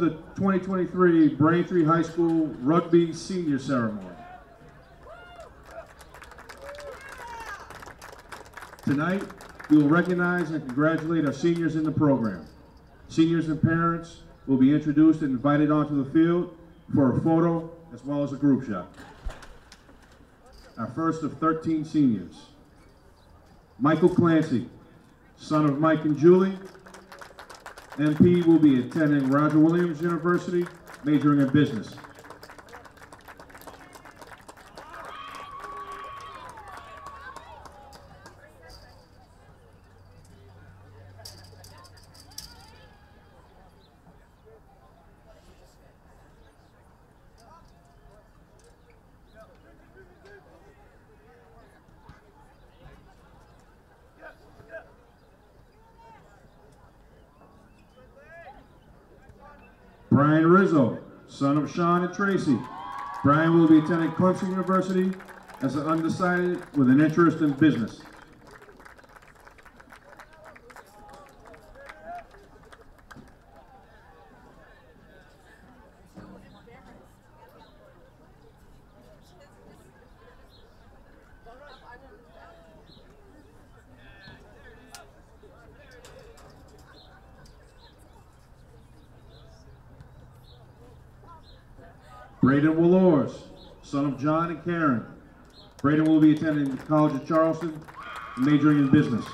the 2023 Braintree High School Rugby Senior Ceremony. Tonight, we will recognize and congratulate our seniors in the program. Seniors and parents will be introduced and invited onto the field for a photo as well as a group shot. Our first of 13 seniors. Michael Clancy, son of Mike and Julie. MP will be attending Roger Williams University, majoring in business. Brian Rizzo, son of Sean and Tracy. Brian will be attending Clemson University as an undecided with an interest in business. Braden Wallors, son of John and Karen. Braden will be attending the College of Charleston, majoring in business.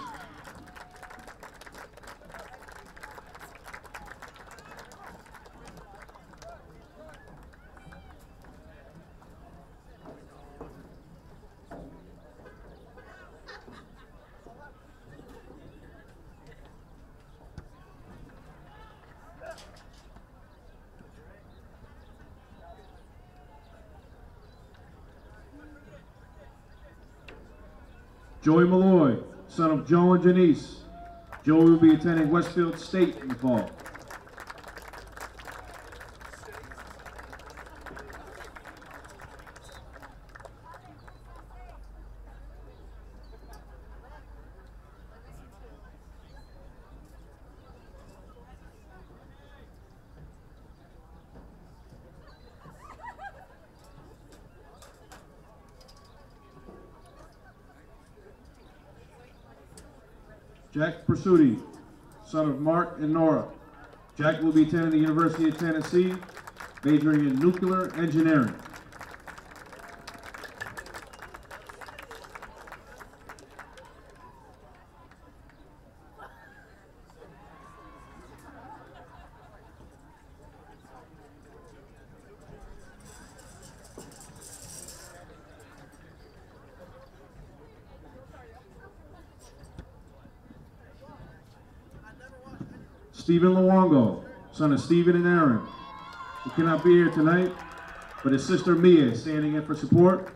Joey Malloy, son of Joe and Janice. Joey will be attending Westfield State in the fall. Jack Pursuti, son of Mark and Nora. Jack will be attending the University of Tennessee, majoring in nuclear engineering. Stephen Luongo, son of Stephen and Aaron, who cannot be here tonight, but his sister Mia is standing in for support.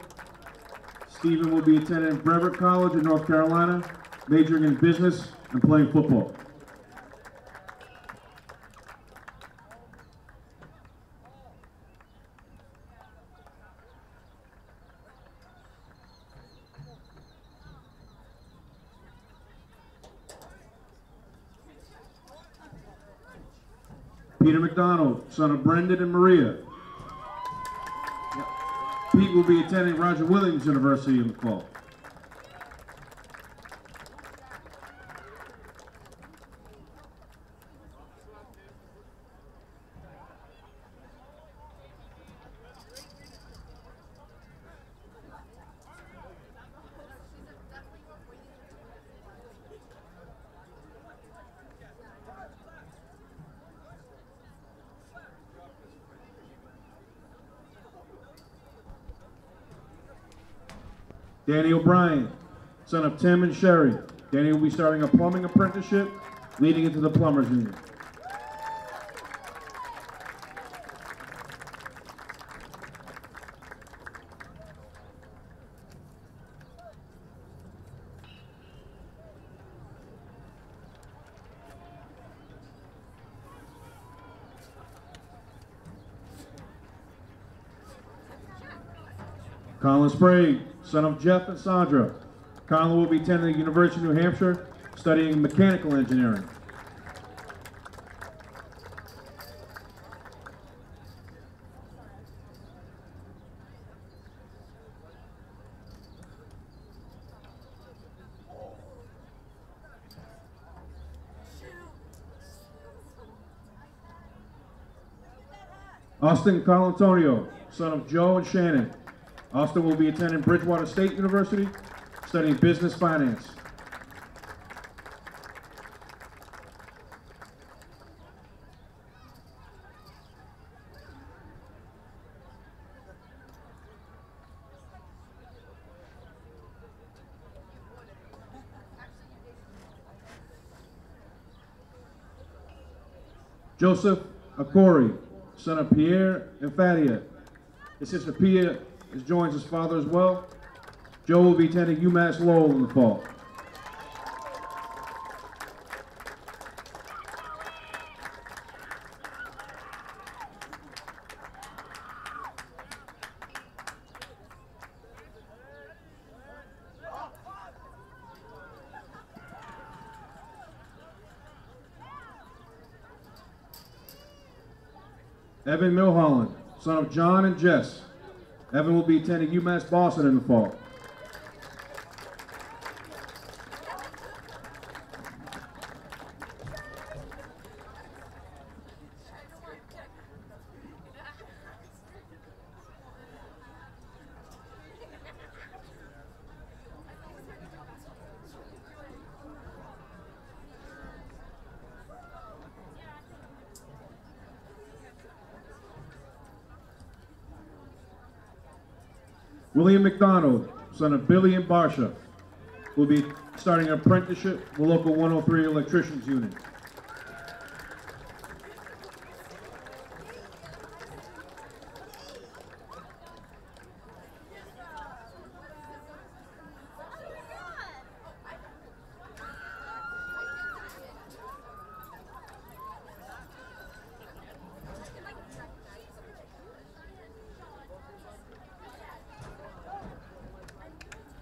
Stephen will be attending Brevard College in North Carolina, majoring in business and playing football. Peter McDonald, son of Brendan and Maria. Pete will be attending Roger Williams University in the fall. Danny O'Brien, son of Tim and Sherry. Danny will be starting a plumbing apprenticeship leading into the plumbers union. Colin Sprague, son of Jeff and Sandra. Conley will be attending the University of New Hampshire, studying mechanical engineering. Austin Colantonio, son of Joe and Shannon, Austin will be attending Bridgewater State University, studying business finance. Joseph Akori, son of Pierre and Fadia. His sister Pia is, joins his father as well. Joe will be attending UMass Lowell in the fall. Evan Milholland, son of John and Jess. Evan will be attending UMass Boston in the fall. William McDonald, son of Billy and Barsha, will be starting an apprenticeship with local 103 electricians unit.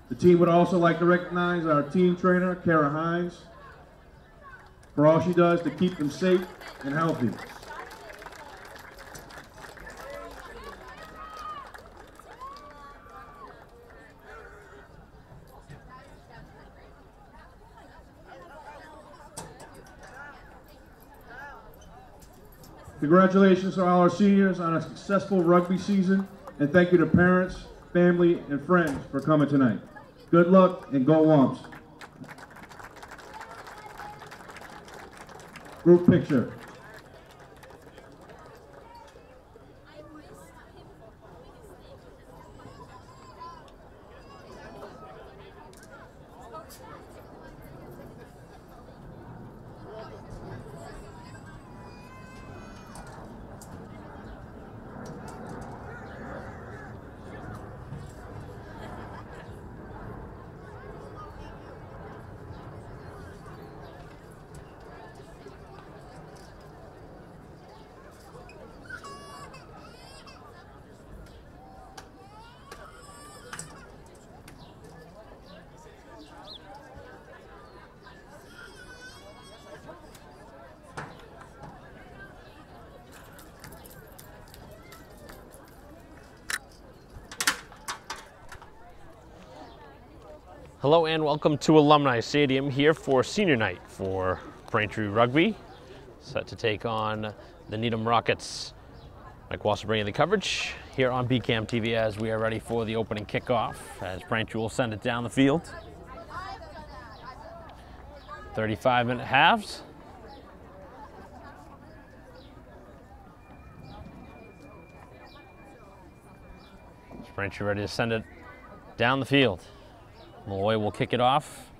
The team would also like to recognize our team trainer, Kara Hines, for all she does to keep them safe and healthy. Congratulations to all our seniors on a successful rugby season, and thank you to parents, family, and friends for coming tonight. Good luck and go Wamps. Group picture. Hello and welcome to Alumni Stadium here for senior night for Braintree Rugby. Set to take on the Needham Rockets. Mike Wasser bringing the coverage here on BCAM TV as we are ready for the opening kickoff as Braintree will send it down the field. 35 minute halves. Braintree ready to send it down the field. Malloy will kick it off.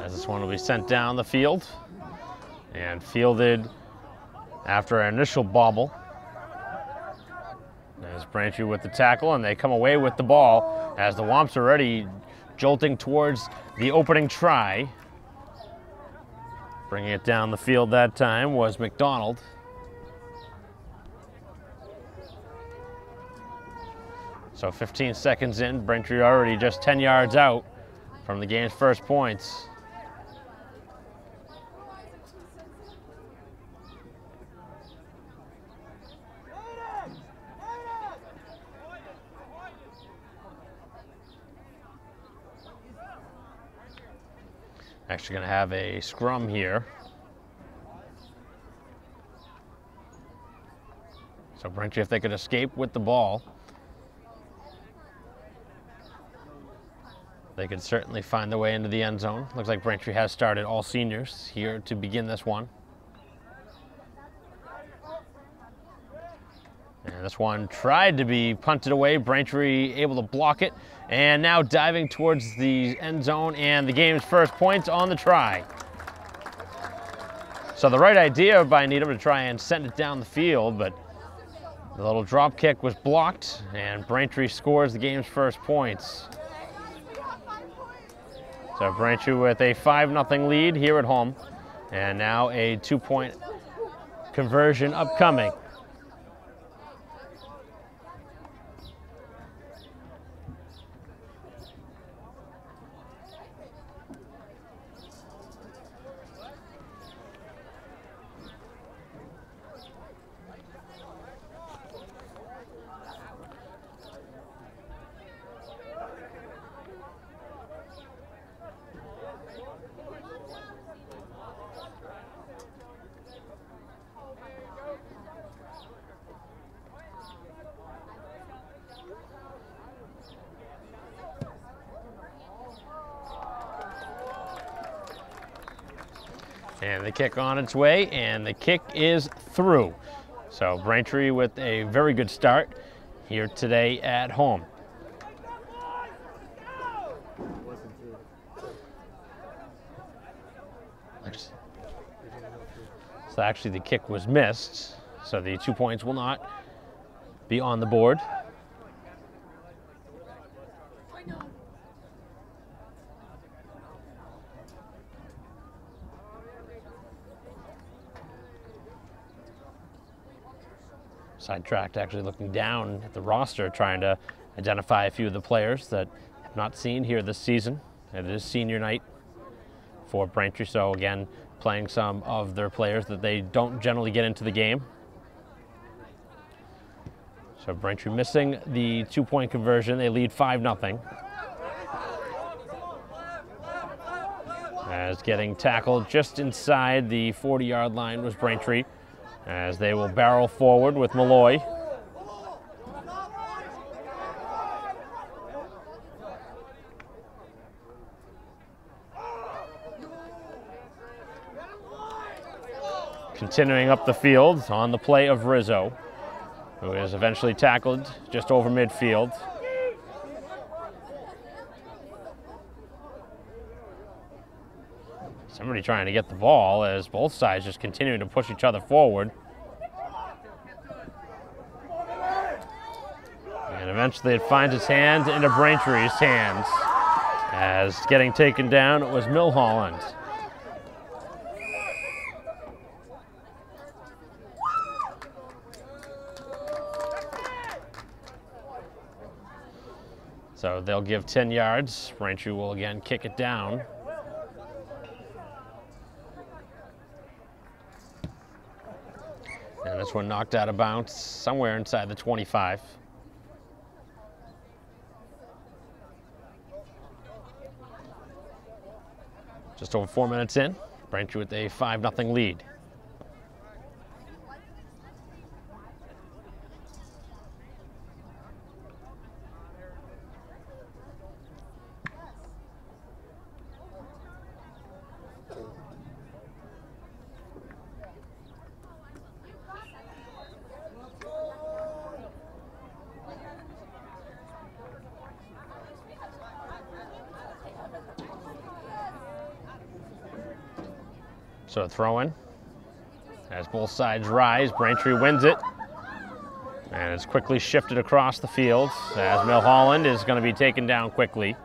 As this one will be sent down the field and fielded after an initial bobble. Braintree with the tackle, and they come away with the ball as the Wamps are already jolting towards the opening try. Bringing it down the field that time was McDonald. So 15 seconds in, Braintree already just 10 yards out from the game's first points. Actually going to have a scrum here. So Braintree, if they could escape with the ball, they could certainly find their way into the end zone. Looks like Braintree has started all seniors here to begin this one. And this one tried to be punted away. Braintree able to block it. And now diving towards the end zone and the game's first points on the try. So the right idea by Needham to try and send it down the field, but the little drop kick was blocked and Braintree scores the game's first points. So Braintree with a 5-0 lead here at home. And now a two-point conversion upcoming. Kick on its way, and the kick is through. So Braintree with a very good start here today at home. So actually the kick was missed, so the two points will not be on the board. Sidetracked, actually looking down at the roster, trying to identify a few of the players that have not seen here this season. It is senior night for Braintree, so again, playing some of their players that they don't generally get into the game. So Braintree missing the two-point conversion. They lead 5-0. As getting tackled just inside the 40-yard line was Braintree as they will barrel forward with Malloy. Continuing up the field on the play of Rizzo, who is eventually tackled just over midfield. Somebody trying to get the ball as both sides just continuing to push each other forward. And eventually it finds its hand into Braintree's hands. As getting taken down, it was Milholland. So they'll give 10 yards. Braintree will again kick it down. This one knocked out of bounds somewhere inside the 25. Just over four minutes in, Braintree with a 5-0 lead. So throw in. As both sides rise, Braintree wins it. And it's quickly shifted across the field as Milholland is going to be taken down quickly.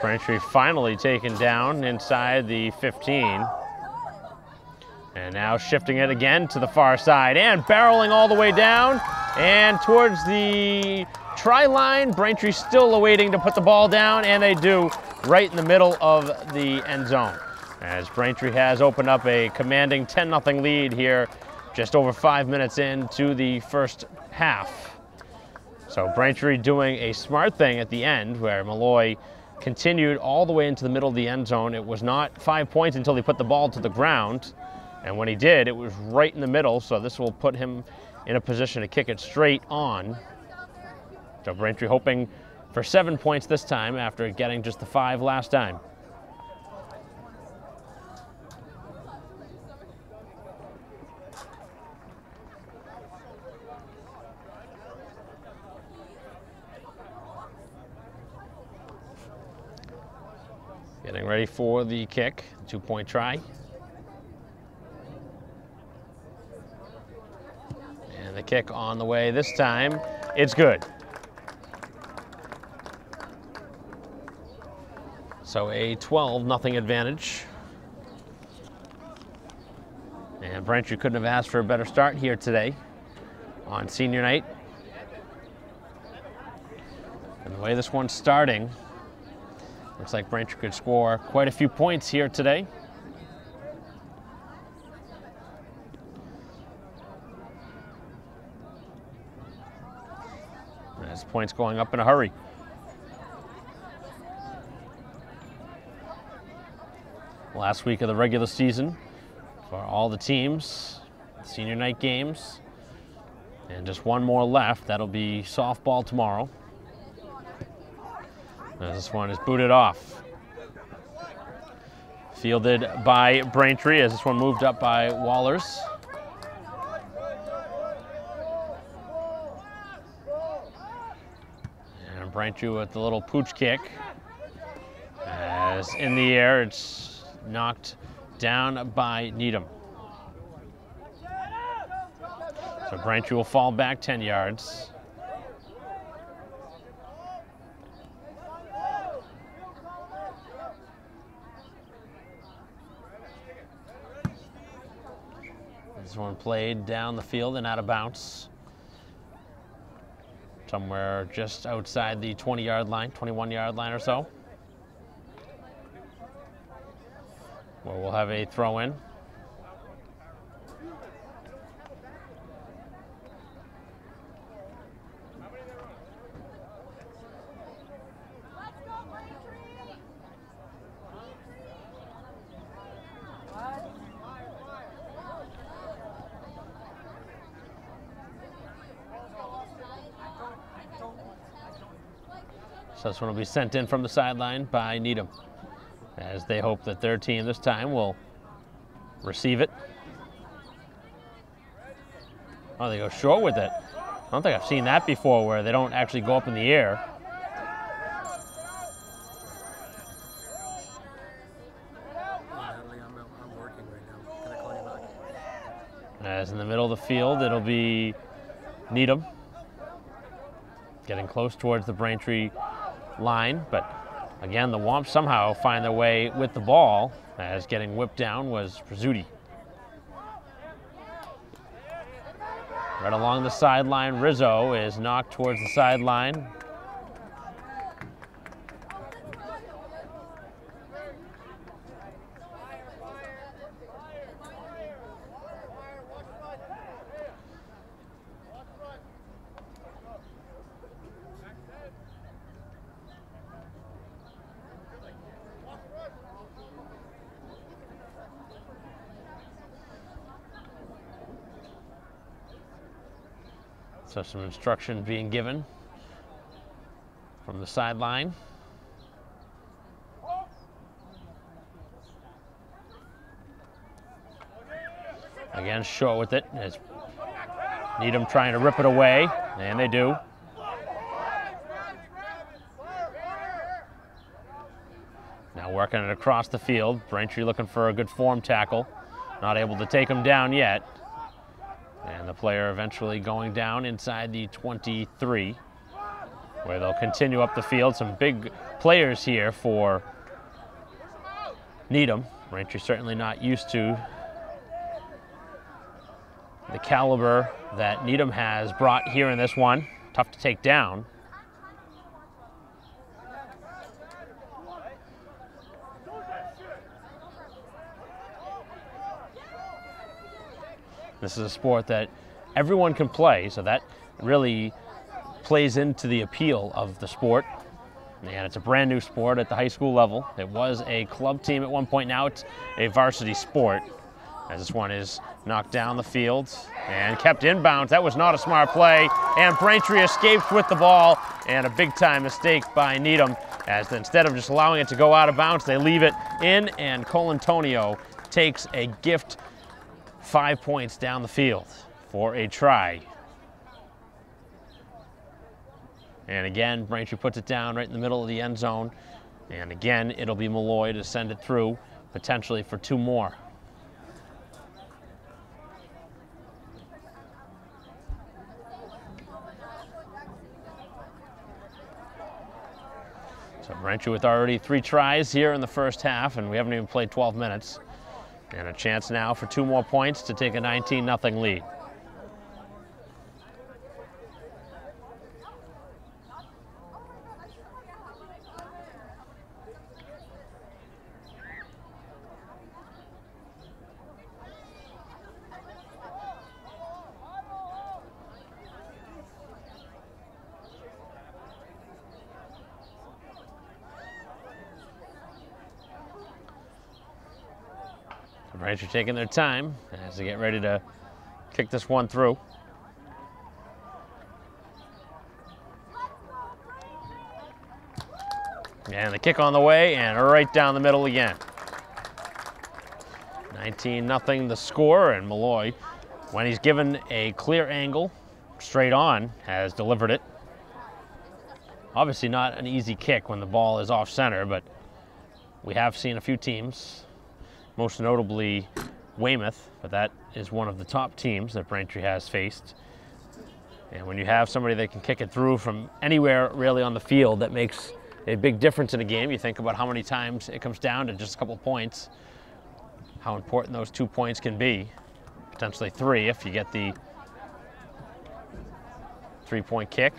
Braintree finally taken down inside the 15. And now shifting it again to the far side and barreling all the way down and towards the try line. Braintree still awaiting to put the ball down, and they do right in the middle of the end zone. As Braintree has opened up a commanding 10 0 lead here, just over five minutes into the first half. So Braintree doing a smart thing at the end where Malloy continued all the way into the middle of the end zone. It was not five points until he put the ball to the ground. And when he did, it was right in the middle. So this will put him in a position to kick it straight on. So Braintree hoping for seven points this time after getting just the five last time. Getting ready for the kick, two point try. And the kick on the way this time. It's good. So a 12 nothing advantage. And Braintree couldn't have asked for a better start here today on senior night. And the way this one's starting, looks like Braintree could score quite a few points here today. As points going up in a hurry. Last week of the regular season for all the teams, senior night games, and just one more left. That'll be softball tomorrow. As this one is booted off. Fielded by Braintree as this one moved up by Wallers. And Braintree with the little pooch kick. As in the air, it's knocked down by Needham. So Braintree will fall back 10 yards. One played down the field and out of bounds. Somewhere just outside the 20 yard line, 21 yard line or so. Where we'll have a throw in. This one will be sent in from the sideline by Needham as they hope that their team this time will receive it. Oh, they go short with it. I don't think I've seen that before where they don't actually go up in the air. As in the middle of the field, it'll be Needham getting close towards the Braintree line, but again, the Wamps somehow find their way with the ball as getting whipped down was Prizzuti. Right along the sideline, Rizzo is knocked towards the sideline. So some instruction being given from the sideline. Again, short with it as Needham trying to rip it away, and they do. Now working it across the field. Braintree looking for a good form tackle. Not able to take him down yet. And the player eventually going down inside the 23, where they'll continue up the field. Some big players here for Needham. Braintree certainly not used to the caliber that Needham has brought here in this one. Tough to take down. This is a sport that everyone can play, so that really plays into the appeal of the sport. And it's a brand new sport at the high school level. It was a club team at one point, now it's a varsity sport. As this one is knocked down the field and kept inbounds. That was not a smart play. And Braintree escapes with the ball, and a big time mistake by Needham. As instead of just allowing it to go out of bounds, they leave it in, and Colantonio takes a gift five points down the field for a try. And again, Braintree puts it down right in the middle of the end zone. And again, it'll be Malloy to send it through, potentially for two more. So Braintree with already three tries here in the first half, and we haven't even played 12 minutes. And a chance now for two more points to take a 19 0 lead. The Braintree taking their time as they get ready to kick this one through. And the kick on the way and right down the middle again. 19 nothing the score and Malloy, when he's given a clear angle straight on, has delivered it. Obviously not an easy kick when the ball is off center, but we have seen a few teams most notably Weymouth, but that is one of the top teams that Braintree has faced. And when you have somebody that can kick it through from anywhere really on the field, that makes a big difference in a game. You think about how many times it comes down to just a couple points, how important those two points can be, potentially three if you get the three point kick.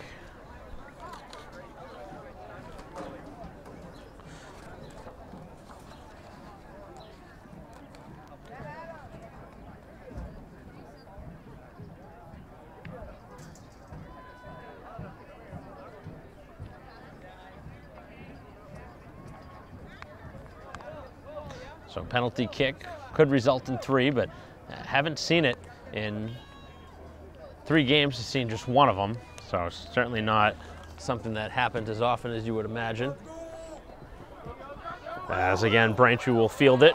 So penalty kick could result in three, but uh, haven't seen it in three games. I've seen just one of them, so certainly not something that happens as often as you would imagine. As again, Braintree will field it.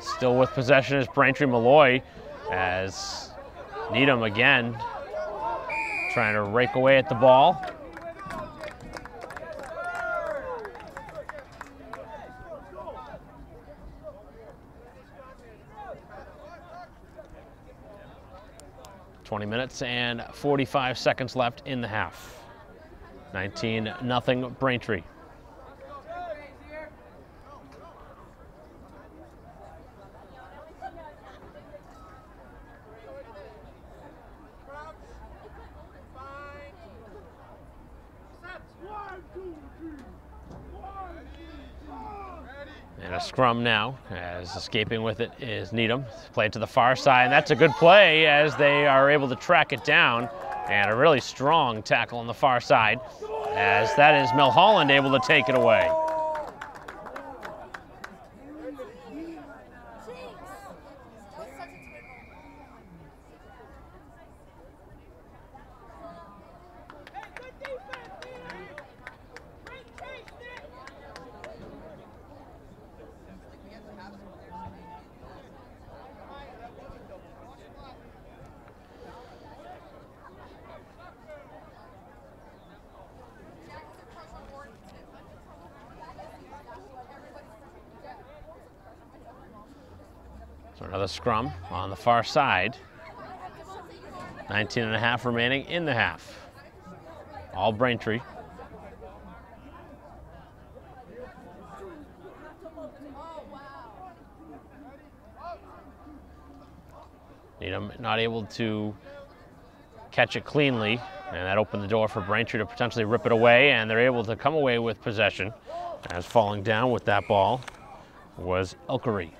Still with possession is Braintree Malloy as Needham again trying to rake away at the ball. Twenty minutes and 45 seconds left in the half. 19 nothing Braintree. Scrum now, as escaping with it is Needham. Played to the far side, and that's a good play as they are able to track it down. And a really strong tackle on the far side, as that is Milholland able to take it away. So another scrum on the far side. 19 and a half remaining in the half. All Braintree. Needham not able to catch it cleanly And that opened the door for Braintree to potentially rip it away, and they're able to come away with possession. As falling down with that ball was Elkery.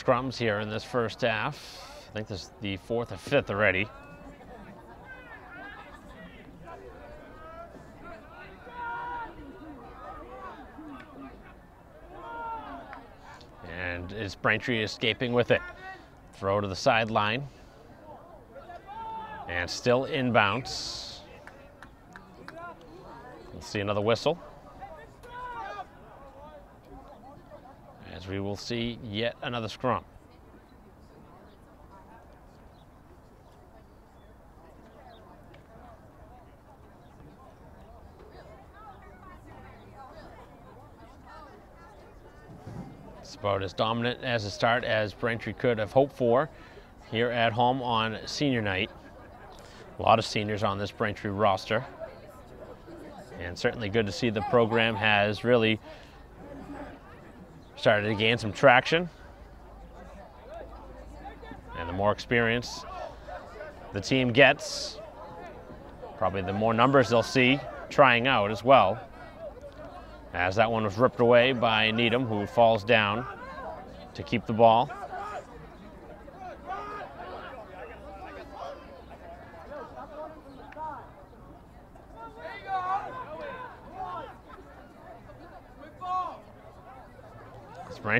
Scrums here in this first half. I think this is the fourth or fifth already. And is Braintree escaping with it? Throw to the sideline. And still inbounds. We'll see another whistle. We will see yet another scrum. It's about as dominant as a start as Braintree could have hoped for here at home on senior night. A lot of seniors on this Braintree roster. And certainly good to see the program has really started to gain some traction. And the more experience the team gets, probably the more numbers they'll see trying out as well. As that one was ripped away by Needham, who falls down to keep the ball.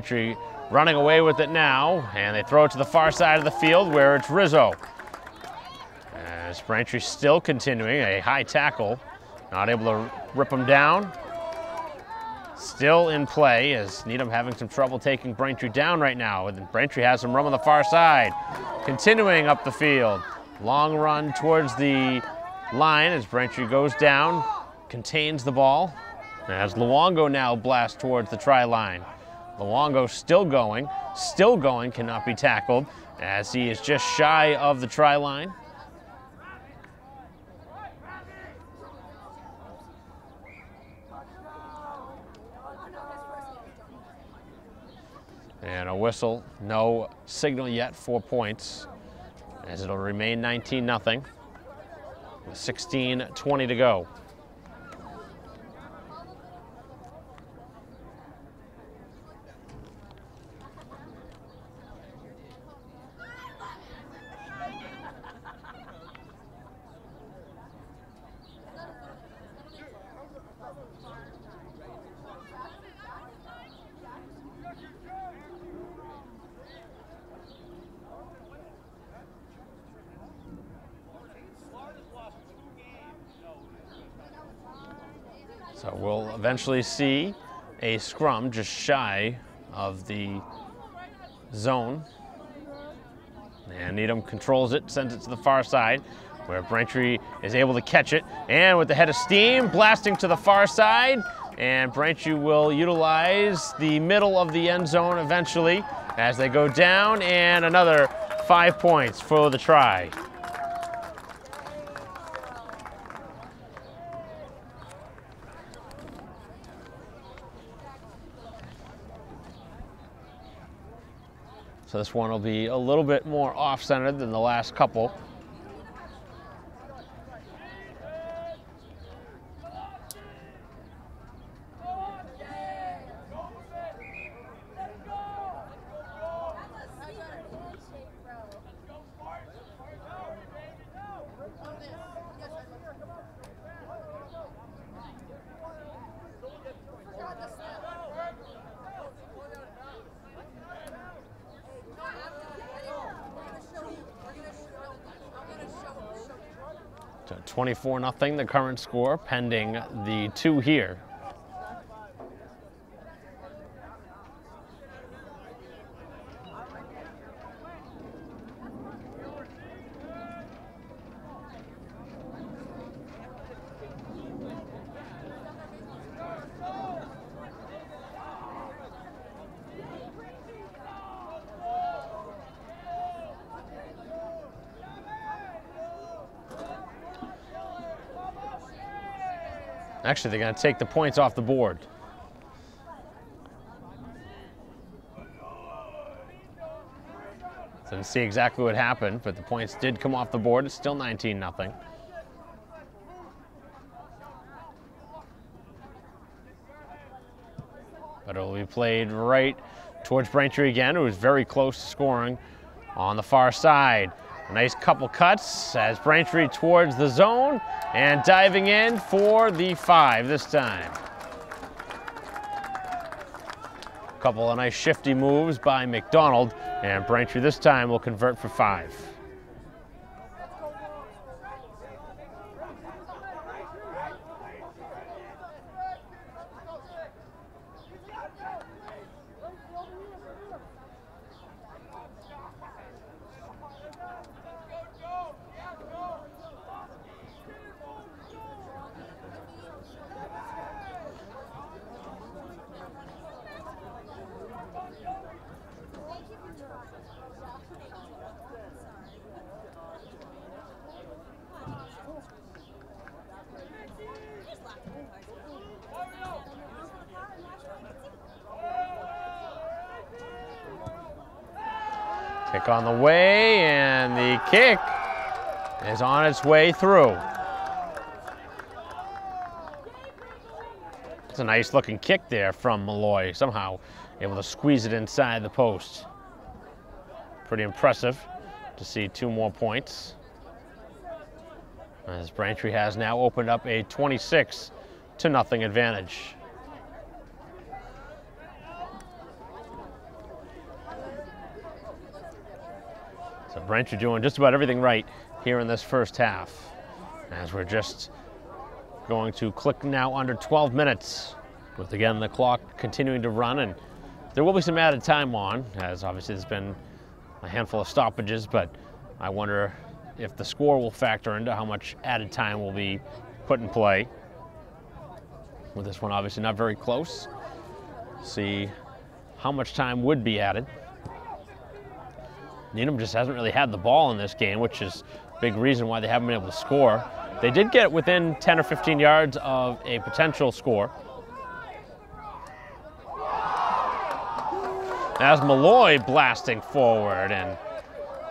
It's running away with it now, and they throw it to the far side of the field where it's Rizzo. As Braintree still continuing a high tackle, not able to rip him down. Still in play as Needham having some trouble taking Braintree down right now. And Braintree has some room on the far side. Continuing up the field. Long run towards the line as Braintree goes down, contains the ball. As Luongo now blasts towards the try line. Luongo still going, still going, cannot be tackled as he is just shy of the try line. And a whistle, no signal yet for points, as it'll remain 19 0 with 16 20 to go. So we'll eventually see a scrum just shy of the zone. And Needham controls it, sends it to the far side, where Braintree is able to catch it. And with the head of steam, blasting to the far side. And Braintree will utilize the middle of the end zone eventually as they go down. And another five points for the try. So this one will be a little bit more off-centered than the last couple. So 24 nothing, the current score, pending the two here. Actually, they're going to take the points off the board. Didn't see exactly what happened, but the points did come off the board. It's still 19 nothing. But it'll be played right towards Braintree again, who is very close to scoring on the far side. A nice couple cuts as Braintree towards the zone and diving in for the five this time. A couple of nice shifty moves by McDonald, and Braintree this time will convert for five. On the way, and the kick is on its way through. It's a nice looking kick there from Malloy, somehow able to squeeze it inside the post. Pretty impressive to see two more points. As Braintree has now opened up a 26 to nothing advantage. So Braintree doing just about everything right here in this first half. As we're just going to click now under 12 minutes with again the clock continuing to run and there will be some added time on as obviously there's been a handful of stoppages but I wonder if the score will factor into how much added time will be put in play. With this one obviously not very close. See how much time would be added. Needham just hasn't really had the ball in this game, which is a big reason why they haven't been able to score. They did get within 10 or 15 yards of a potential score. As Malloy blasting forward, and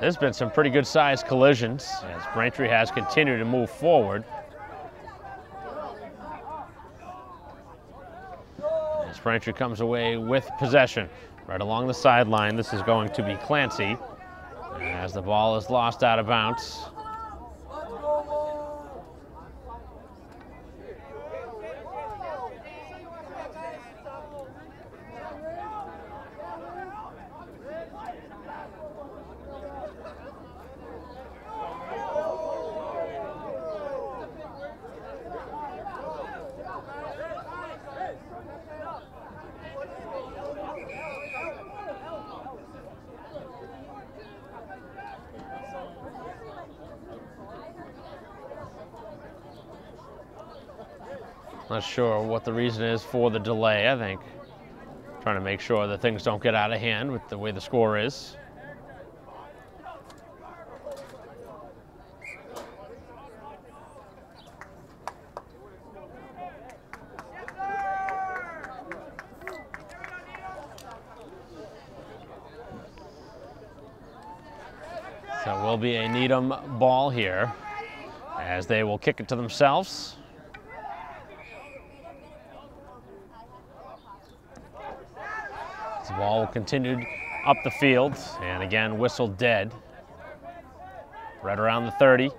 there's been some pretty good sized collisions as Braintree has continued to move forward. As Braintree comes away with possession right along the sideline, this is going to be Clancy as the ball is lost out of bounds. Not sure what the reason is for the delay, I think. Trying to make sure that things don't get out of hand with the way the score is. So will be a Needham ball here as they will kick it to themselves. Ball continued up the field and again whistled dead. Right around the 30.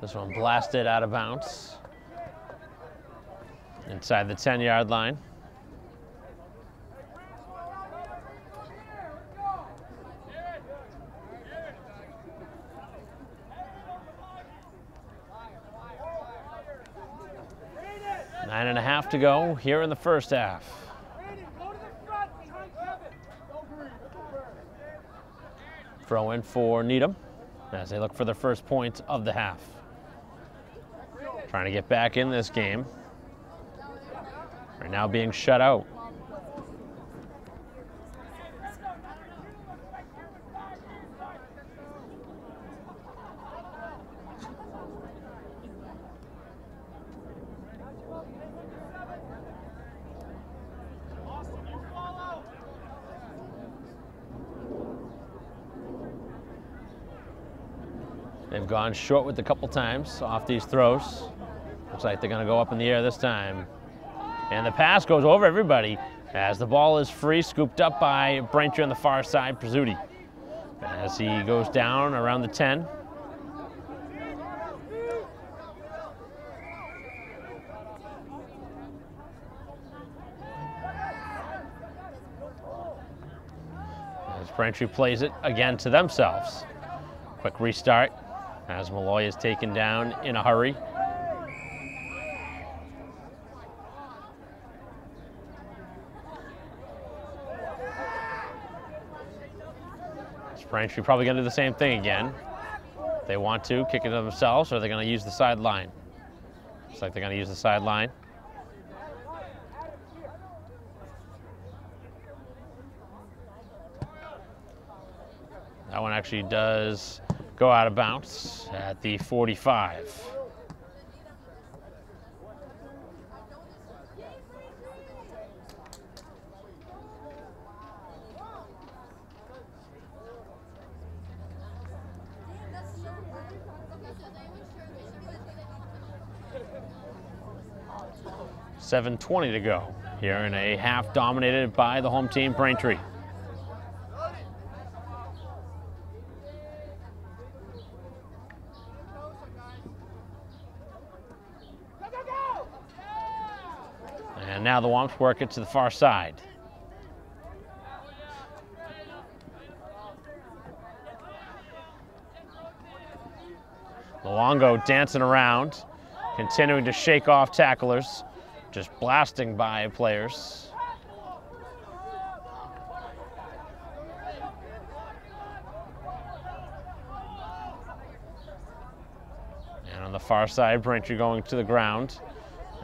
This one blasted out of bounds. Inside the 10 yard line. Nine and a half to go here in the first half. Throw in for Needham as they look for their first point of the half. Trying to get back in this game. Right now being shut out. Gone short with a couple times off these throws. Looks like they're going to go up in the air this time. And the pass goes over everybody as the ball is free, scooped up by Braintree on the far side, Prizzuti. As he goes down around the 10. As Braintree plays it again to themselves. Quick restart as Malloy is taken down in a hurry. Braintree probably going to do the same thing again. They want to kick it to themselves, or are they're going to use the sideline. Looks like they're going to use the sideline. That one actually does go out of bounds at the 45. Seven twenty to go here in a half dominated by the home team, Braintree. And now the Wamps work it to the far side. Luongo dancing around, continuing to shake off tacklers, just blasting by players. And on the far side, Braintree going to the ground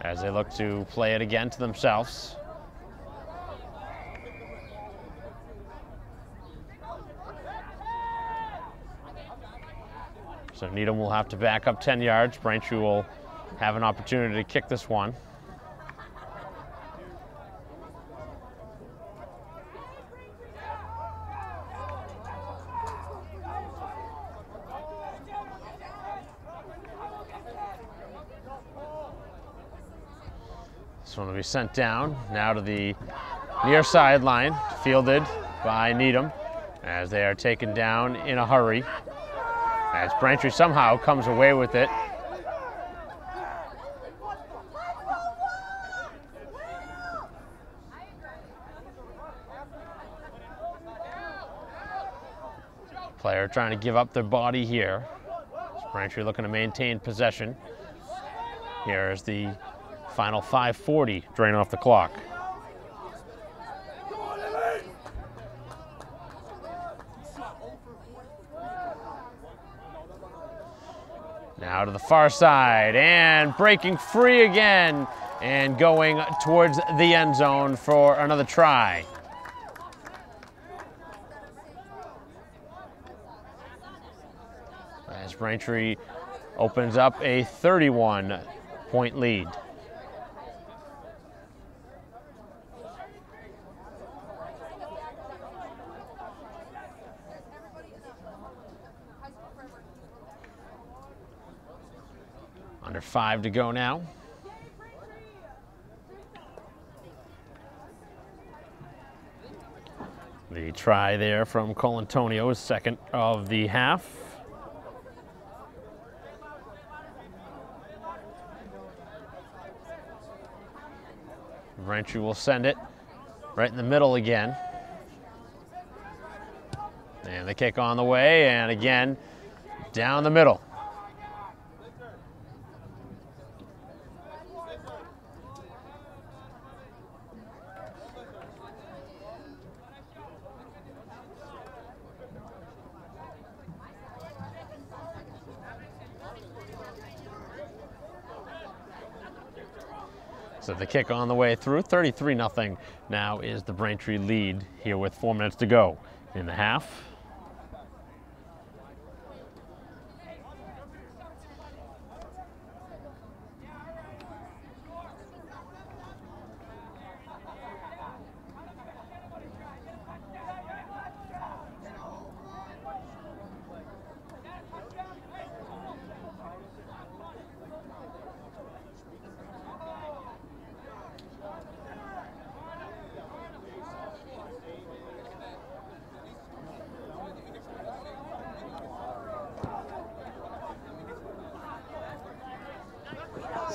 as they look to play it again to themselves. So Needham will have to back up 10 yards. Braintree will have an opportunity to kick this one. Be sent down now to the near sideline, fielded by Needham as they are taken down in a hurry. As Braintree somehow comes away with it. Player trying to give up their body here. Braintree looking to maintain possession. Here is the final 540 drain off the clock. Now to the far side and breaking free again and going towards the end zone for another try. As Braintree opens up a 31 point lead. Five to go now. The try there from Colantonio is second of the half. Braintree will send it right in the middle again. And the kick on the way, and again, down the middle. So the kick on the way through, 33 0 now is the Braintree lead here with four minutes to go in the half.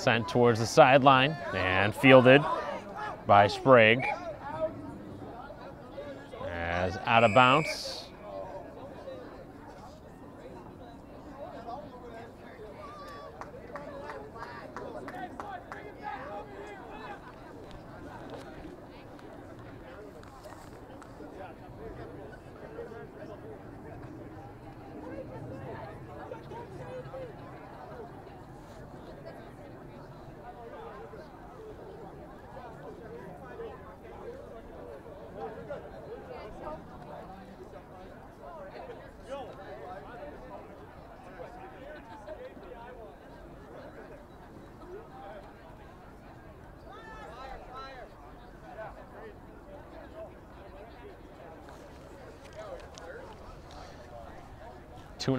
Sent towards the sideline and fielded by Sprague. As out of bounds.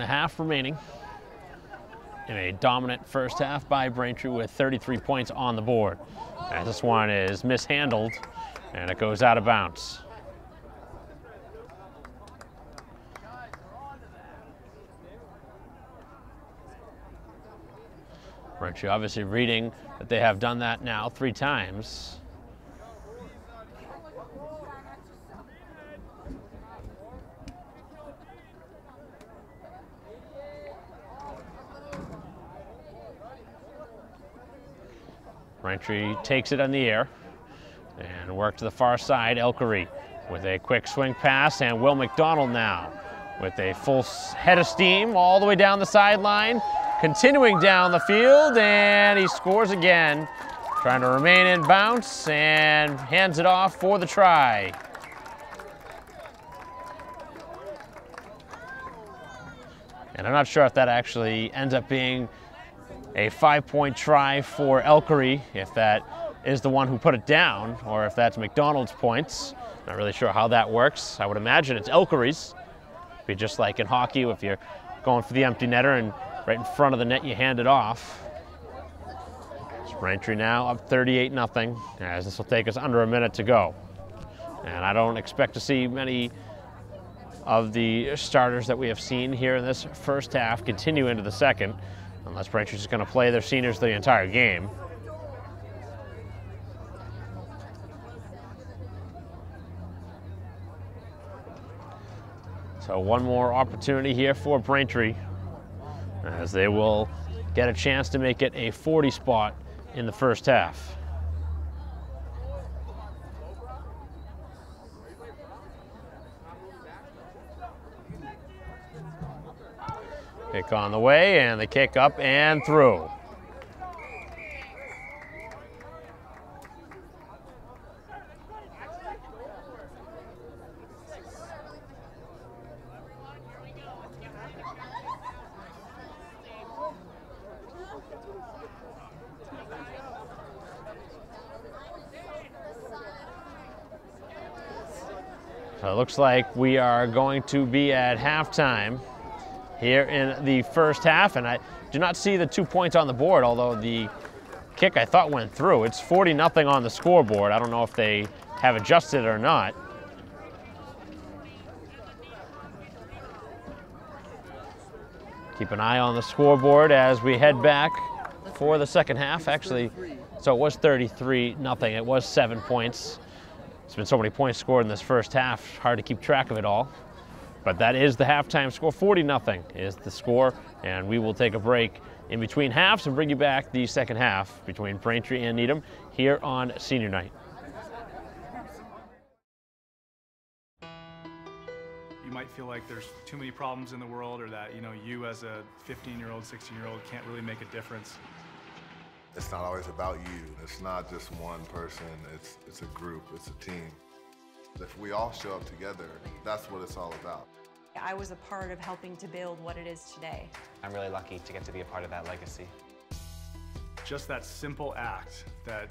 A half remaining in a dominant first half by Braintree with 33 points on the board. This one is mishandled and it goes out of bounds. Braintree obviously reading that they have done that now three times. Braintree takes it in the air and work to the far side. Elkery with a quick swing pass, and Will McDonald now with a full head of steam all the way down the sideline, continuing down the field, and he scores again, trying to remain in bounce and hands it off for the try. And I'm not sure if that actually ends up being a five-point try for Elkery, if that is the one who put it down, or if that's McDonald's points. Not really sure how that works. I would imagine it's Elkery's. Be just like in hockey, if you're going for the empty netter and right in front of the net, you hand it off. Braintree now up 38 nothing, as this will take us under a minute to go. And I don't expect to see many of the starters that we have seen here in this first half continue into the second, unless Braintree's just going to play their seniors the entire game. So one more opportunity here for Braintree as they will get a chance to make it a 40 spot in the first half. Kick on the way and the kick up and through. So it looks like we are going to be at halftime here in the first half, and I do not see the two points on the board, although the kick I thought went through. It's 40 nothing on the scoreboard. I don't know if they have adjusted it or not. Keep an eye on the scoreboard as we head back for the second half. Actually, so it was 33 nothing. It was seven points. It's been so many points scored in this first half, hard to keep track of it all. But that is the halftime score. 40 nothing is the score, and we will take a break in between halves and bring you back the second half between Braintree and Needham here on senior night. You might feel like there's too many problems in the world or that, you know, you as a 15 year old, 16 year old can't really make a difference. It's not always about you. It's not just one person. It's, it's a group, it's a team. If we all show up together, that's what it's all about. I was a part of helping to build what it is today. I'm really lucky to get to be a part of that legacy. Just that simple act that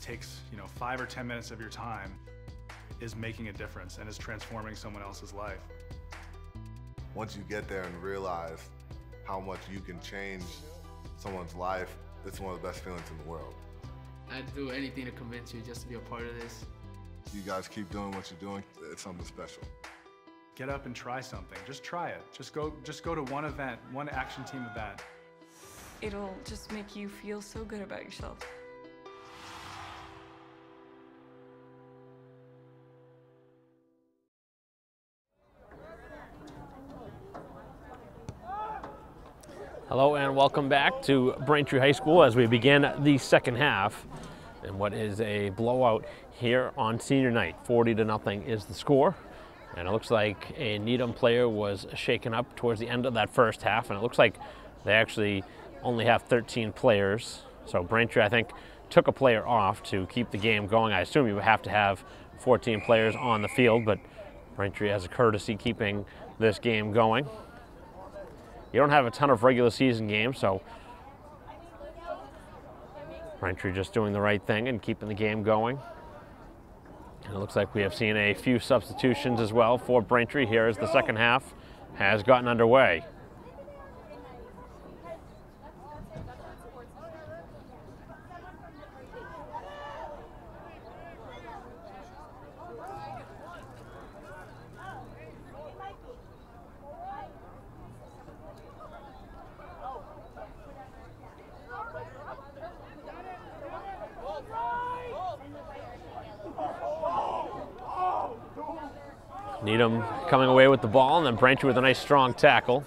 takes, you know, five or 10 minutes of your time is making a difference and is transforming someone else's life. Once you get there and realize how much you can change someone's life, it's one of the best feelings in the world. I'd do anything to convince you just to be a part of this. You guys keep doing what you're doing, it's something special. Get up and try something. Just try it. Just go just go to one event, one action team event. it'll just make you feel so good about yourself. Hello and welcome back to Braintree High School as we begin the second half and what is a blowout here on senior night. 40 to nothing is the score. And it looks like a Needham player was shaken up towards the end of that first half and it looks like they actually only have 13 players. So Braintree, I think, took a player off to keep the game going. I assume you would have to have 14 players on the field, but Braintree has a courtesy keeping this game going. You don't have a ton of regular season games, so Braintree just doing the right thing and keeping the game going. And it looks like we have seen a few substitutions as well for Braintree here as the second half has gotten underway. Needham coming away with the ball, and then Braintree with a nice strong tackle.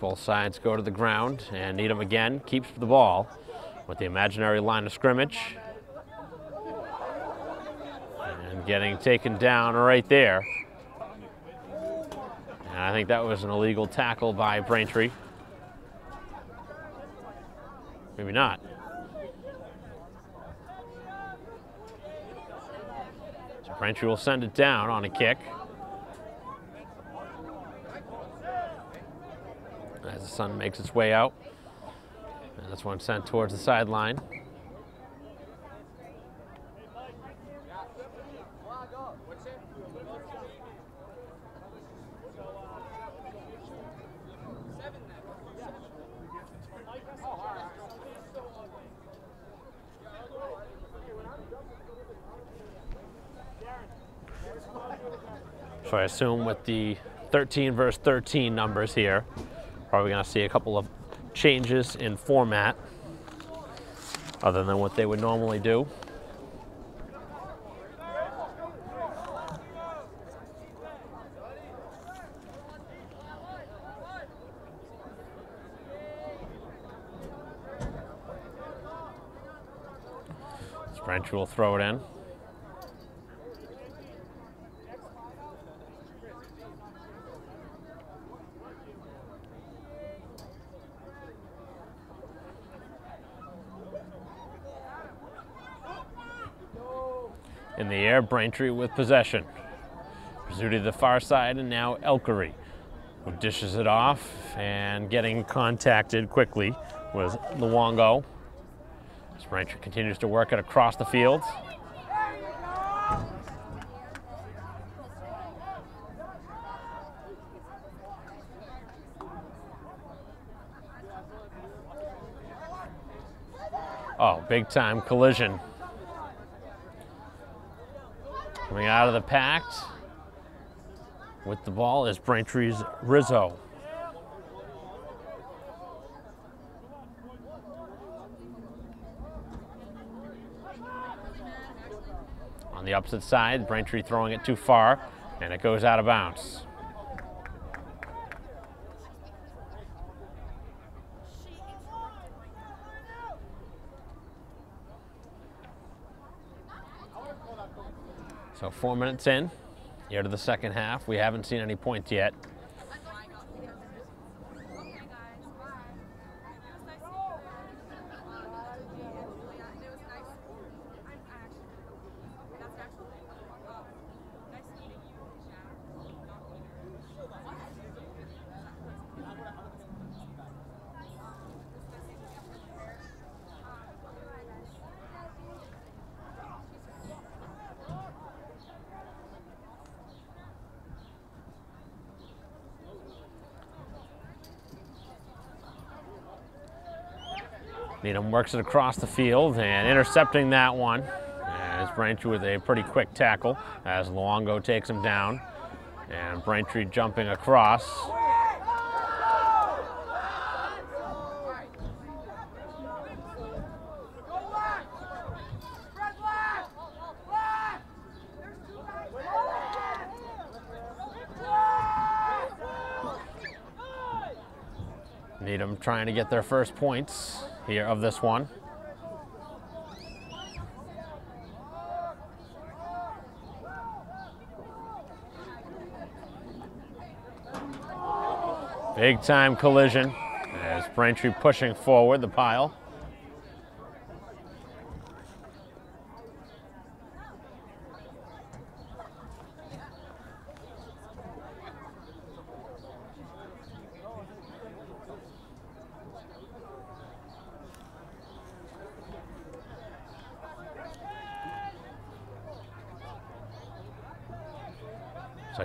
Both sides go to the ground, and Needham again keeps the ball with the imaginary line of scrimmage. And getting taken down right there. And I think that was an illegal tackle by Braintree. Maybe not. So will send it down on a kick. As the sun makes its way out. And this one sent towards the sideline. I assume with the 13 verse 13 numbers here, probably going to see a couple of changes in format other than what they would normally do. Braintree will throw it in. The air. Braintree with possession. Pizzuti to the far side, and now Elkery, who dishes it off and getting contacted quickly was Luongo. As Braintree continues to work it across the field. Oh, big time collision Coming out of the pact with the ball is Braintree's Rizzo. On the opposite side, Braintree throwing it too far, and it goes out of bounds. So four minutes in, here to the second half. We haven't seen any points yet. Needham works it across the field and intercepting that one. As Braintree with a pretty quick tackle as Luongo takes him down. And Braintree jumping across. Needham trying to get their first points here of this one. Big time collision as Braintree pushing forward the pile.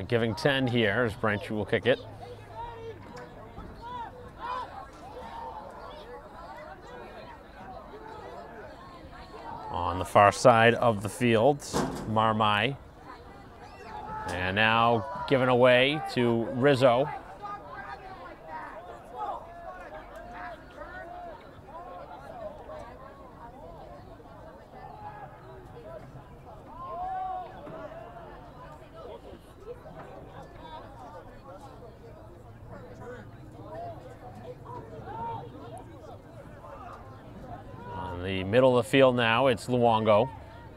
Giving 10 here as Braintree will kick it. On the far side of the field, Marmai. And now given away to Rizzo. On the field now, it's Luongo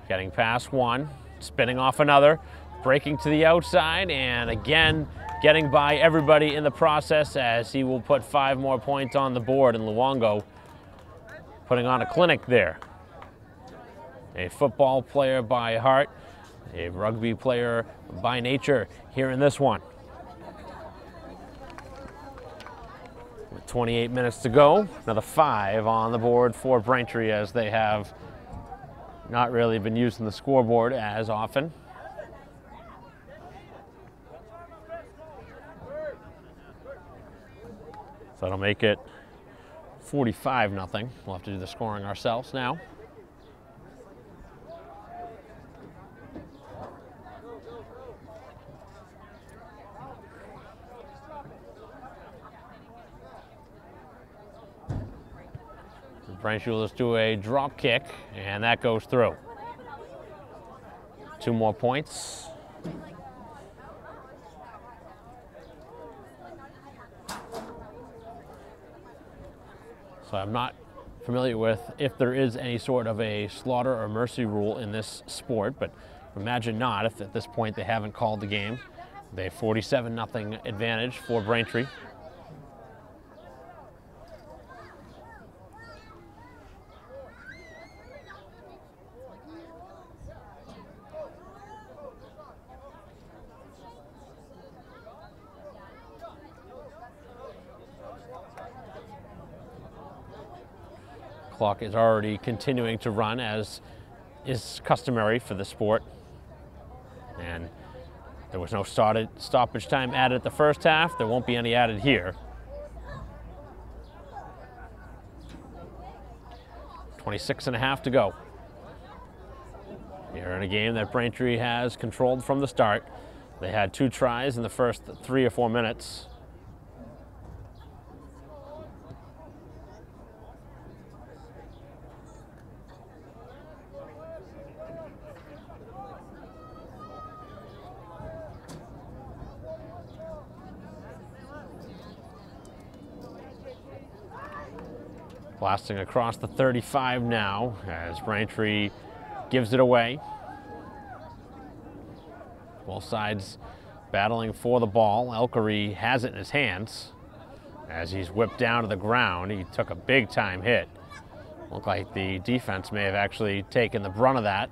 getting past one, spinning off another, breaking to the outside, and again getting by everybody in the process as he will put five more points on the board. And Luongo putting on a clinic there. A football player by heart, a rugby player by nature here in this one. With 28 minutes to go, another five on the board for Braintree as they have not really been using the scoreboard as often. So that'll make it 45 nothing. We'll have to do the scoring ourselves now. Will just do a drop kick, and that goes through. Two more points. So I'm not familiar with if there is any sort of a slaughter or mercy rule in this sport, but imagine not if at this point they haven't called the game. They 47 nothing advantage for Braintree. Clock is already continuing to run as is customary for the sport. And there was no started, stoppage time added at the first half. There won't be any added here. 26 and a half to go. Here in a game that Braintree has controlled from the start. They had two tries in the first three or four minutes. Blasting across the 35 now as Braintree gives it away. Both sides battling for the ball. Elkery has it in his hands as he's whipped down to the ground. He took a big time hit. Looked like the defense may have actually taken the brunt of that.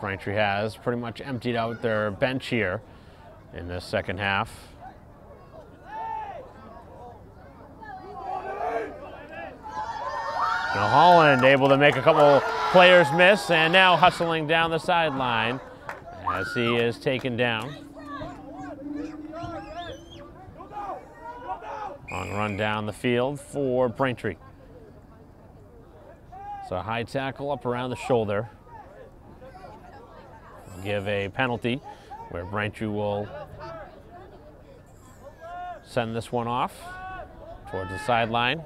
Braintree has pretty much emptied out their bench here in this second half. Now Holland able to make a couple players miss and now hustling down the sideline as he is taken down. Long run down the field for Braintree. So a high tackle up around the shoulder. Give a penalty where Braintree will send this one off towards the sideline.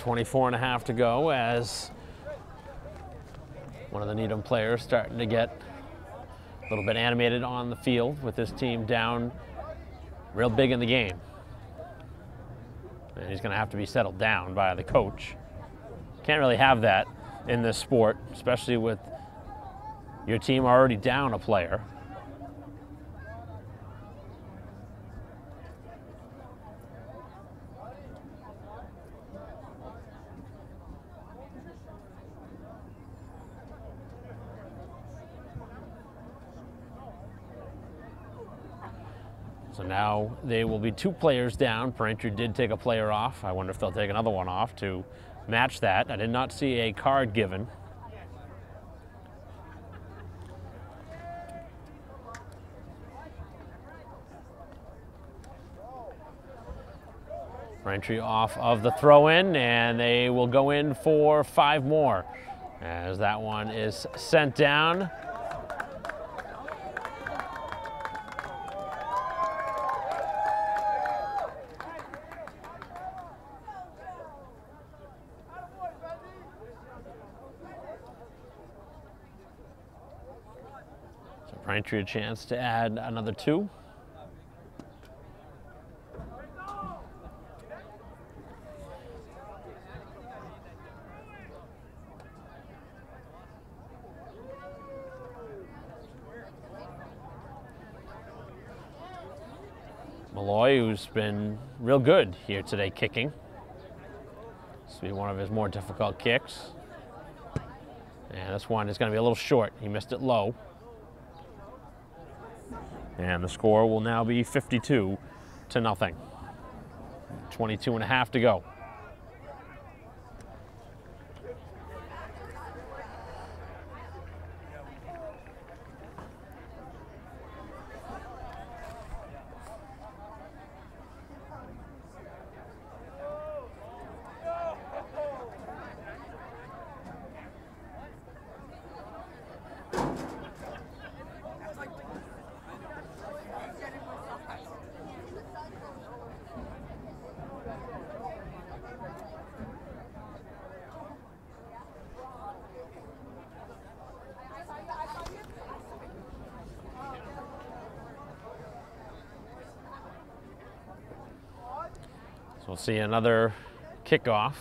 24 and a half to go as one of the Needham players starting to get a little bit animated on the field with his team down real big in the game. And he's going to have to be settled down by the coach. Can't really have that in this sport, especially with your team already down a player. So now they will be two players down. Braintree did take a player off. I wonder if they'll take another one off to match that. I did not see a card given. Braintree off of the throw in, and they will go in for five more as that one is sent down. A chance to add another two. Malloy, who's been real good here today kicking. This will be one of his more difficult kicks. And this one is going to be a little short. He missed it low. And the score will now be 52 to nothing. 22 and a half to go. See another kickoff.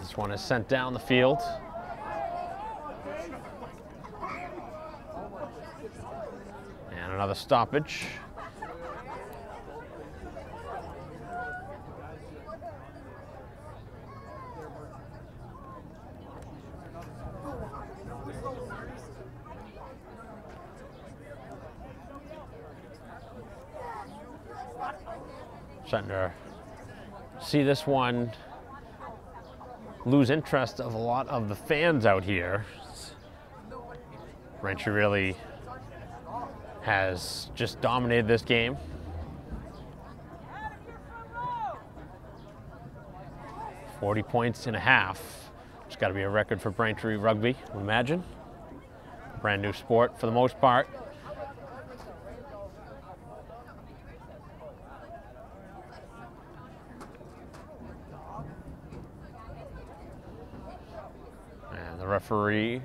This one is sent down the field. And another stoppage. starting to see this one lose interest of a lot of the fans out here. Braintree really has just dominated this game. Forty points and a half. It's got to be a record for Braintree rugby, imagine. Brand new sport for the most part. And the referee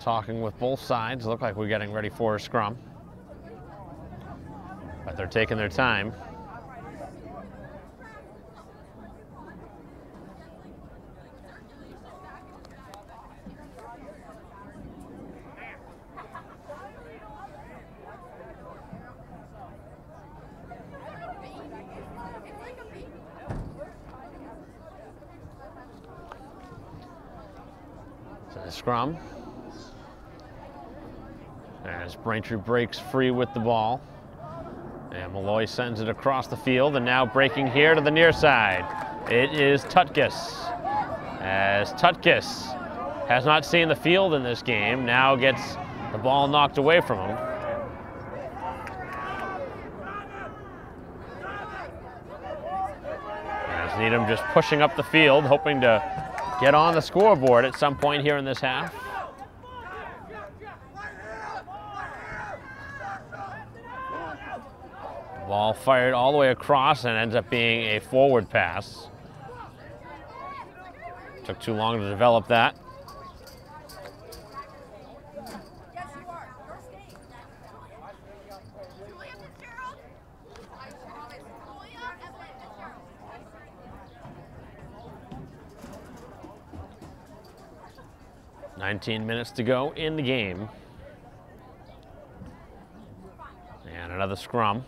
talking with both sides. Look like we're getting ready for a scrum. But they're taking their time. Scrum. As Braintree breaks free with the ball. And Malloy sends it across the field, and now breaking here to the near side. It is Tutkus. As Tutkus has not seen the field in this game, now gets the ball knocked away from him. As Needham just pushing up the field, hoping to get on the scoreboard at some point here in this half. Ball fired all the way across and ends up being a forward pass. Took too long to develop that. Nineteen minutes to go in the game. And another scrum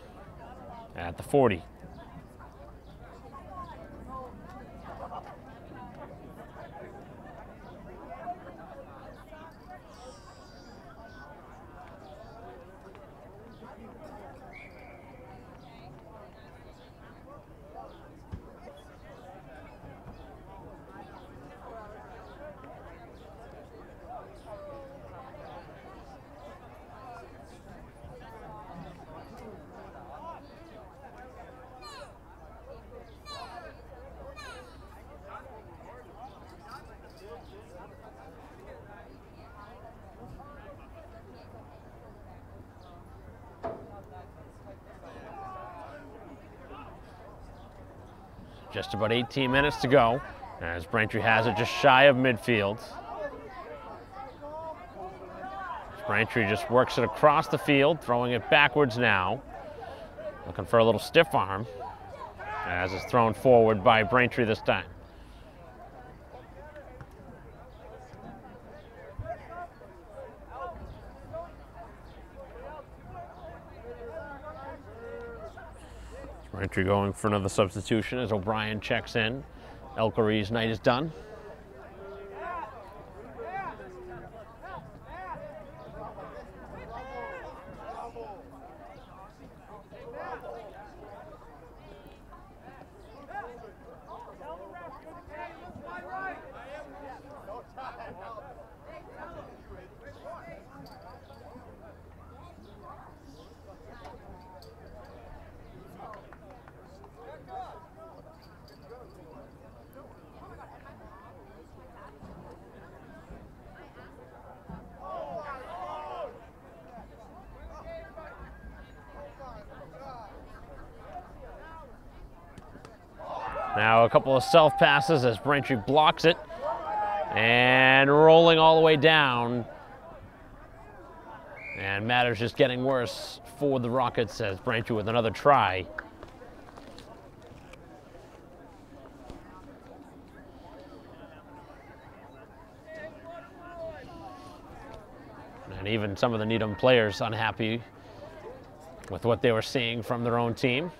at the 40. Just about 18 minutes to go as Braintree has it just shy of midfield. Braintree just works it across the field, throwing it backwards now. Looking for a little stiff arm as it's thrown forward by Braintree this time. Braintree going for another substitution as O'Brien checks in. El Elkery's night is done. Now a couple of self passes as Braintree blocks it and rolling all the way down. And matters just getting worse for the Rockets as Braintree with another try. And even some of the Needham players unhappy with what they were seeing from their own team.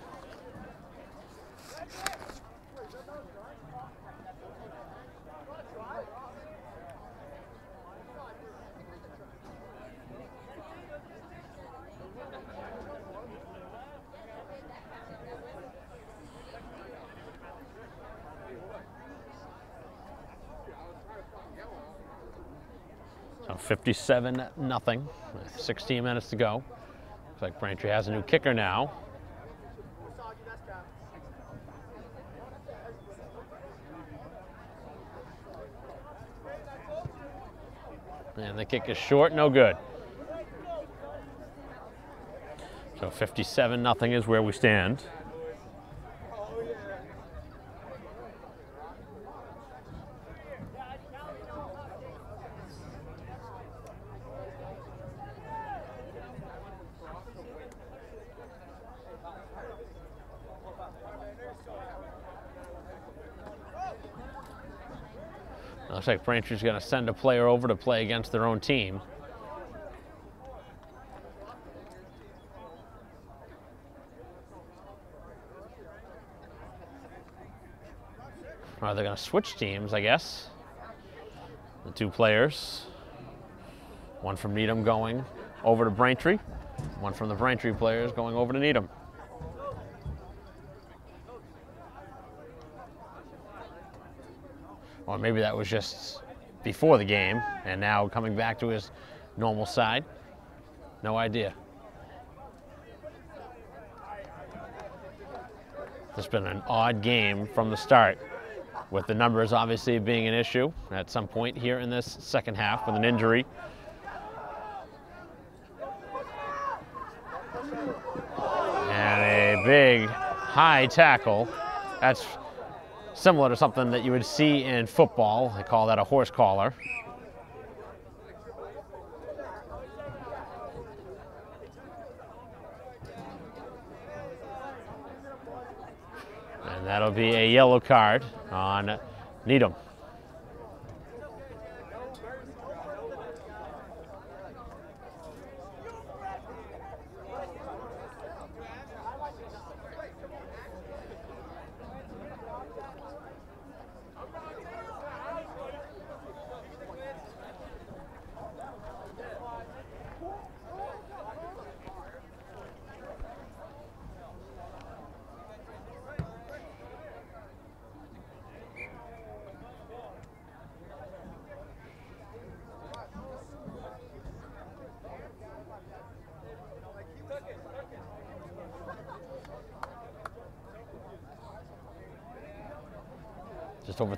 So 57 nothing. 16 minutes to go. Looks like Braintree has a new kicker now. And the kick is short, no good. So 57 nothing is where we stand. Looks like Braintree's going to send a player over to play against their own team. Are they're going to switch teams, I guess. The two players, one from Needham going over to Braintree, one from the Braintree players going over to Needham. Maybe that was just before the game and now coming back to his normal side. No idea. It's been an odd game from the start, with the numbers obviously being an issue at some point here in this second half with an injury. And a big high tackle. That's similar to something that you would see in football. They call that a horse collar. And that'll be a yellow card on Needham.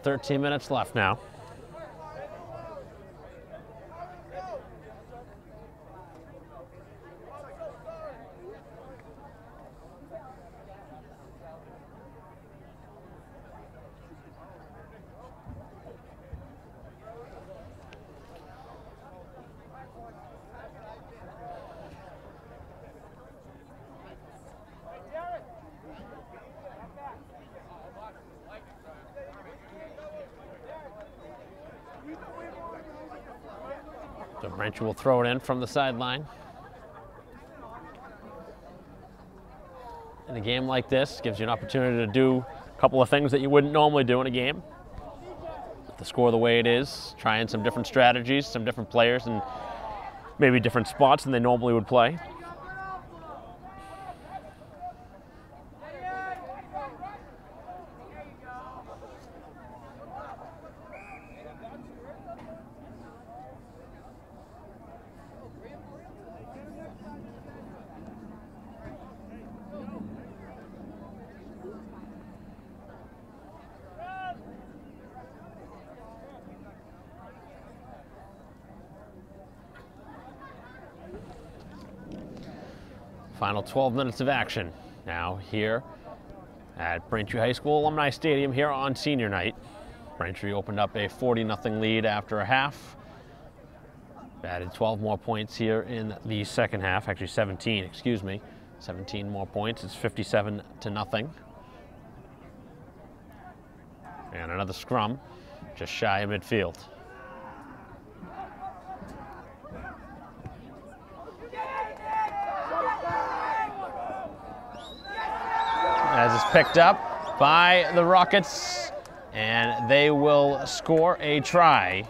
13 minutes left now. So Braintree will throw it in from the sideline. In a game like this, gives you an opportunity to do a couple of things that you wouldn't normally do in a game. With the score the way it is, trying some different strategies, some different players, and maybe different spots than they normally would play. Final 12 minutes of action now here at Braintree High School Alumni Stadium here on senior night. Braintree opened up a 40 0 lead after a half. Added 12 more points here in the second half, actually 17, excuse me. 17 more points. It's 57 to nothing. And another scrum just shy of midfield. as it's picked up by the Rockets, and they will score a try.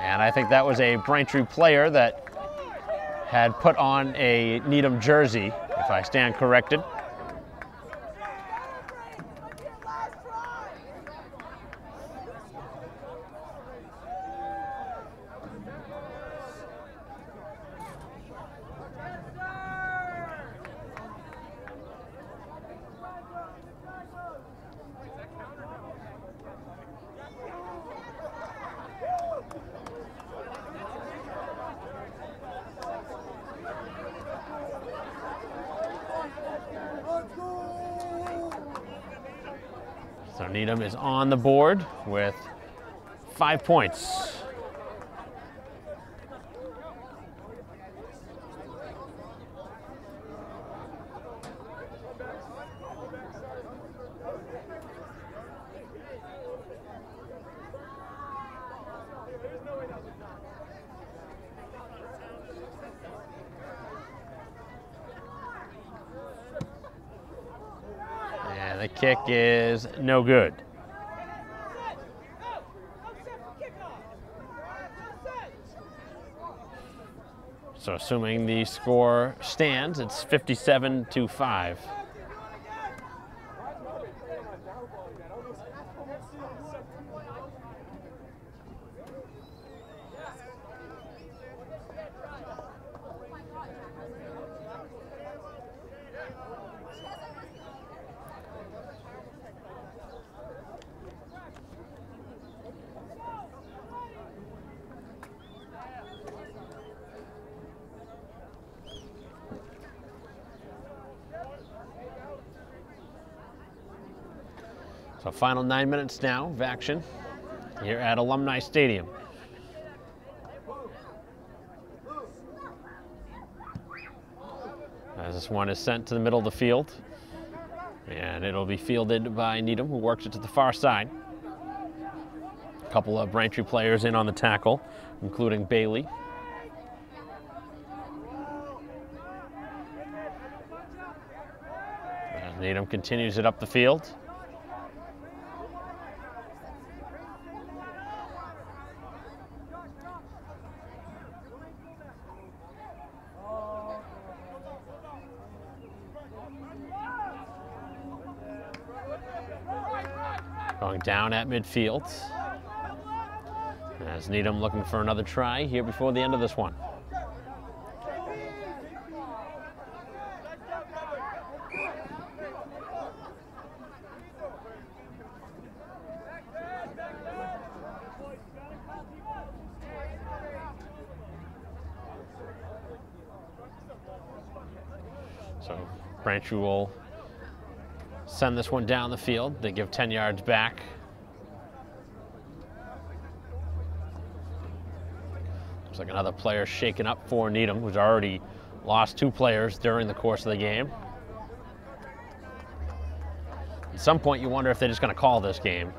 And I think that was a Braintree player that had put on a Needham jersey, if I stand corrected. Is on the board with five points. kick is no good. So assuming the score stands, it's 57 to 5. Final nine minutes now of action here at Alumni Stadium. As this one is sent to the middle of the field, and it'll be fielded by Needham, who works it to the far side. A couple of Braintree players in on the tackle, including Bailey. As Needham continues it up the field. Down at midfield. As Needham looking for another try here before the end of this one. So Braintree will send this one down the field. They give 10 yards back. Looks like another player shaken up for Needham, who's already lost two players during the course of the game. At some point, you wonder if they're just going to call this game.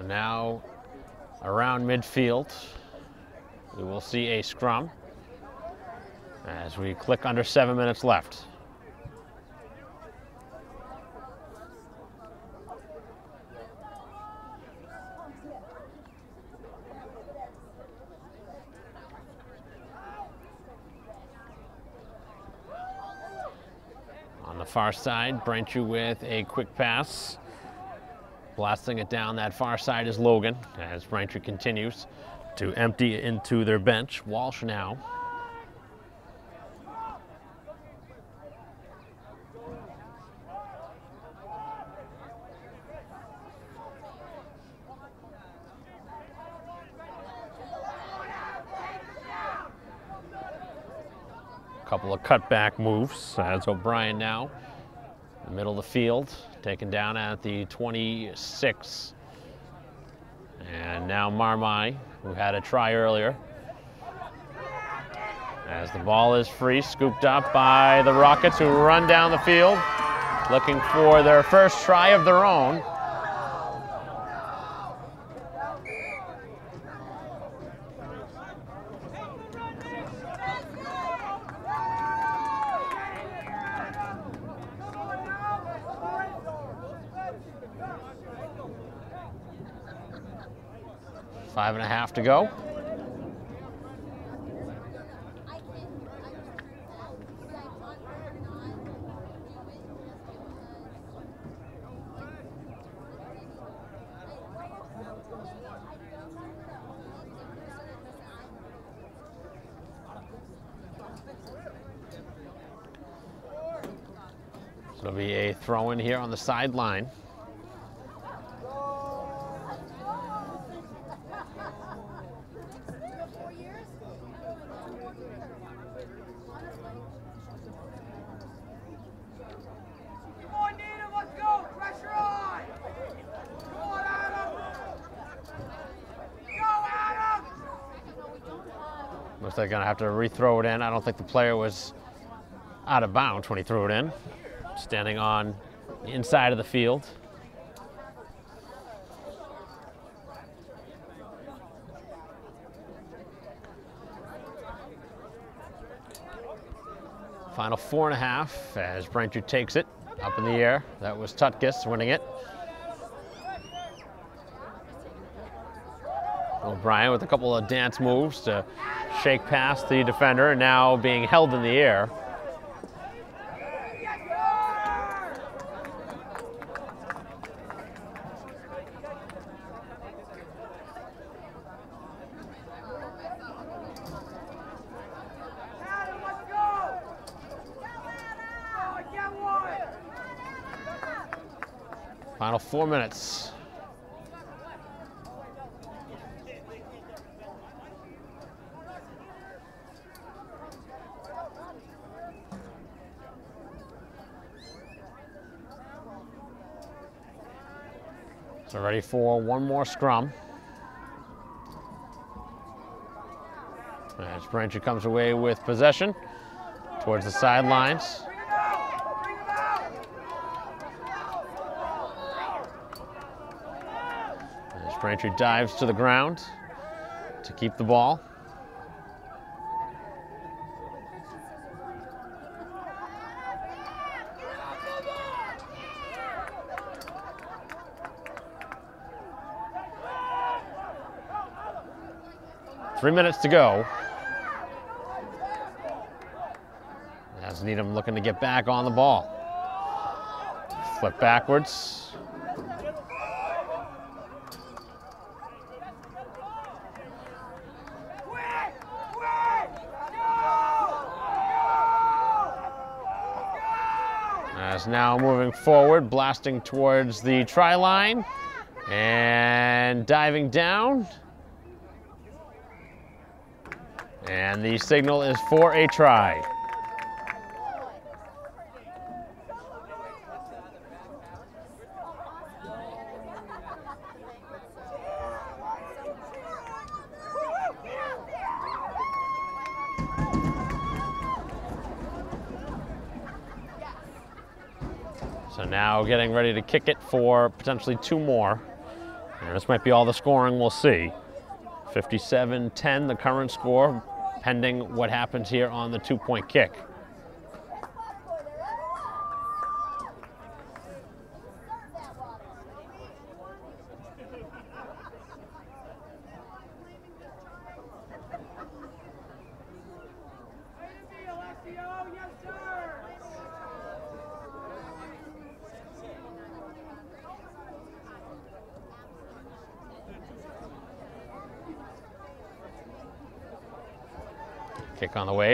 So now midfield, we will see a scrum as we click under seven minutes left. On the far side, Braintree with a quick pass. Blasting it down that far side is Logan as Braintree continues to empty into their bench. Walsh now. A couple of cutback moves as O'Brien now in the middle of the field, taken down at the 26. And now Marmai, who had a try earlier. As the ball is free, scooped up by the Rockets, who run down the field, looking for their first try of their own. Five and a half to go. It'll be a throw in here on the sideline. They're gonna have to rethrow it in. I don't think the player was out of bounds when he threw it in. Standing on the inside of the field. Final four and a half as Braintree takes it up in the air. That was Tutkus winning it. O'Brien with a couple of dance moves to shake past the defender, and now being held in the air. Final four minutes. So ready for one more scrum. As Braintree comes away with possession towards the sidelines. As Braintree dives to the ground to keep the ball. Three minutes to go. As Needham looking to get back on the ball. Flip backwards. As now moving forward, blasting towards the try line and diving down. And the signal is for a try. So now getting ready to kick it for potentially two more. And this might be all the scoring we'll see. 57-10 the current score, pending what happens here on the two-point kick.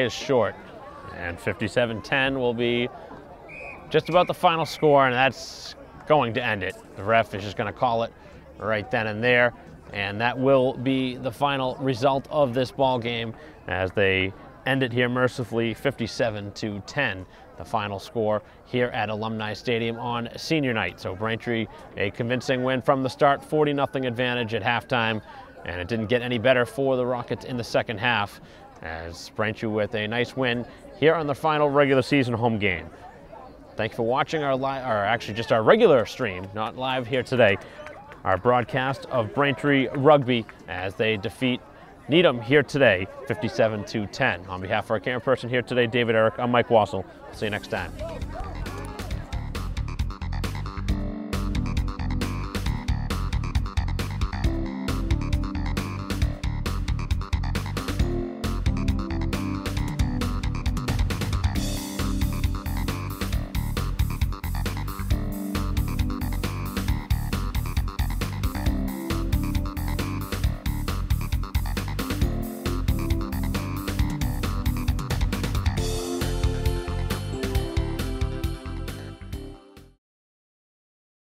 Is short. And 57-10 will be just about the final score, and that's going to end it. The ref is just going to call it right then and there, and that will be the final result of this ball game as they end it here mercifully 57 to 10 the final score here at alumni stadium on senior night so braintree a convincing win from the start 40 nothing advantage at halftime and it didn't get any better for the rockets in the second half as Braintree with a nice win here on the final regular season home game. Thank you for watching our live, or actually just our regular stream, not live here today, our broadcast of Braintree Rugby as they defeat Needham here today, 57 to 10. On behalf of our camera person here today, David Eric, I'm Mike Wassel. See you next time.